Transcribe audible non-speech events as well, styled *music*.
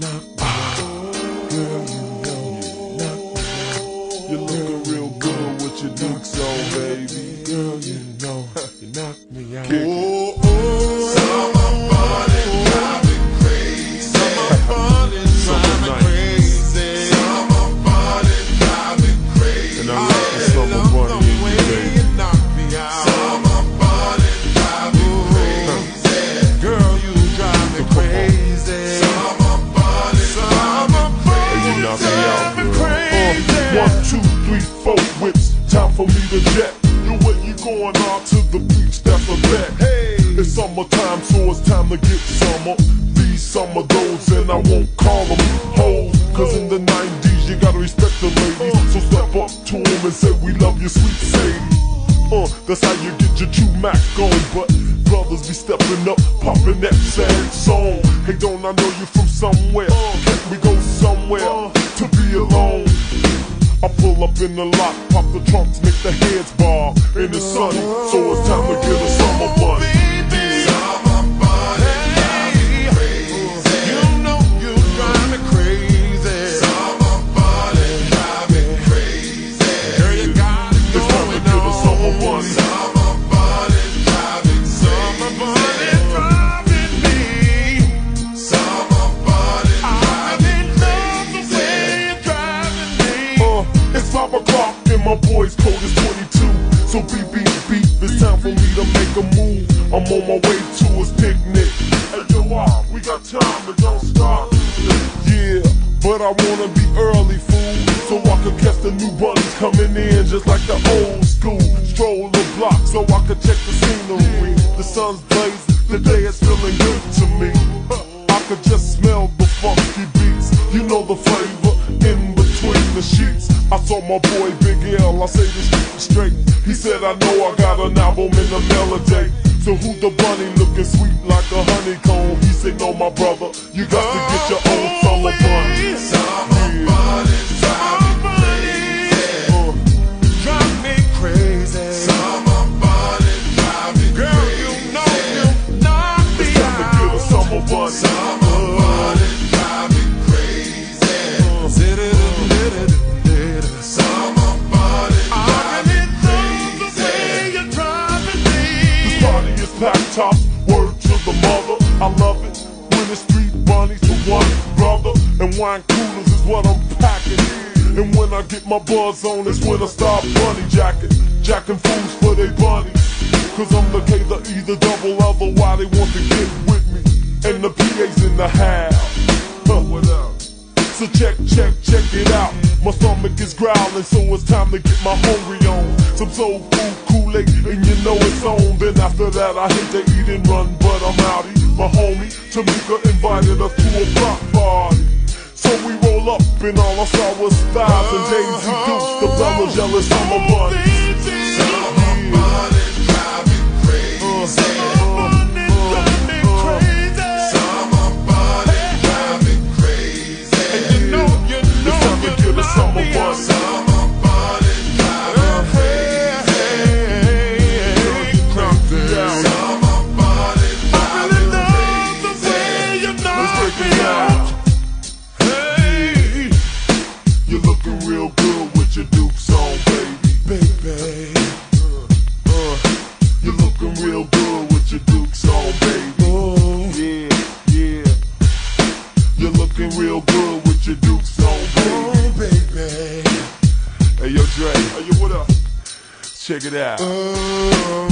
knock me out. Girl, you know. *laughs* You knock me out. You're looking for me to jet. You where you going out to the beach? That's a bet. Hey, it's summertime, so it's time to get summer. These summer those, and I won't call them hoes. Cause in the 90s, you gotta respect the ladies. So step up to them and say, We love you, sweet Sadie. Uh, that's how you get your true Mac on. But brothers be stepping up, popping that sad song. Hey, don't I know you from somewhere? Can't we go somewhere to be alone? I pull up in the lot, pop the trunks, make the heads bar. in the sunny, so it's time to get a summer bunny. And my boy's code is 22. So beep, beep, it's time for me to make a move. I'm on my way to his picnic. Hey, yo, we got time, but don't stop. Yeah, but I wanna be early, fool. So I can catch the new bunnies coming in just like the old school. Stroll the block so I can check the scenery. The sun's blazing, the day is feeling good to me. *laughs* I could just smell the funky beats. You know the flavor in between the sheets. I saw my boy Big L, I say this straight. He said, I know I got an album in the melody. So who the bunny looking sweet like a honeycomb? He said, no, my brother, you got to get your own. Summer bunny, Summer bunny Party is packed top, word to the mother. I love it when the street bunnies to one brother. And wine coolers is what I'm packing. And when I get my buzz on, it's when I start bunny jacking. Jacking fools for they bunnies. Cause I'm the K, the E, the double L, the Y, they want to get with me. And the PA's in the house. Huh. So check, check, check it out. My stomach is growling, so it's time to get my hungry on. Some soul food, Kool-Aid, and you know it's on. Then after that, I hate to eat and run, but I'm outie. My homie, Tamika, invited us to a block party. So we roll up, and all I saw was styles and Daisy Dukes, the uh-huh. Bella Jealous Summer Bunnies. Summer bunny driving crazy. Summer your dukes on, baby. Oh, Yeah, yeah. You're looking real good with your dukes on, baby. oh, baby. Hey, yo, Dre. Hey, yo, what up? Check it out. Oh,